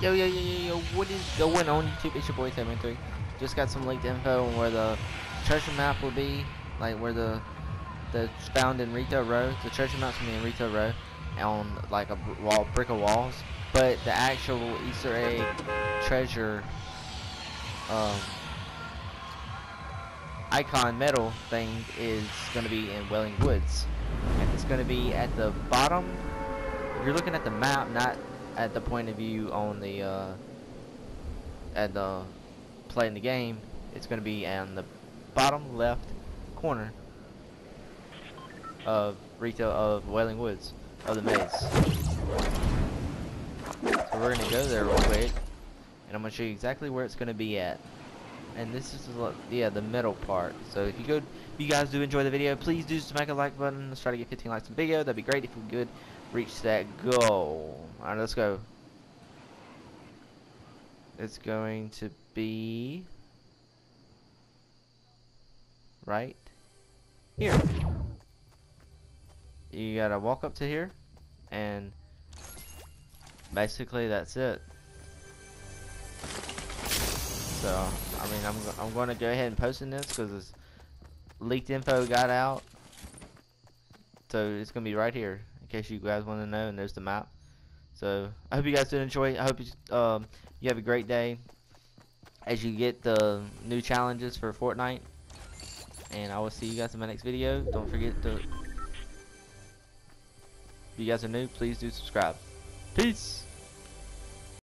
Yo, yo, yo, yo, yo, what is going on YouTube? It's your boy, 73. Just got some leaked info on where the treasure map will be, like where the the found in Retail Row. The treasure map's gonna be in Retail Row, on like a wall, brick of walls. But the actual Easter egg treasure um, icon metal thing is gonna be in Wailing Woods, and it's gonna be at the bottom. If you're looking at the map, not at the point of view on the uh, at the playing the game, it's going to be on the bottom left corner of retail of Wailing Woods of the maze. So we're going to go there real quick, and I'm going to show you exactly where it's going to be at. And this is the, yeah the middle part. So if you go, if you guys do enjoy the video, please do smack a like button. Let's try to get 15 likes on the video. That'd be great if we could reach that goal. Alright, let's go. It's going to be right here. You gotta walk up to here and basically that's it. So, I mean, I'm, I'm going to go ahead and post in this because this leaked info got out. So it's going to be right here in case you guys want to know. And there's the map. So I hope you guys did enjoy. I hope you um, you have a great day as you get the new challenges for Fortnite. And I will see you guys in my next video. Don't forget to. If you guys are new, please do subscribe. Peace.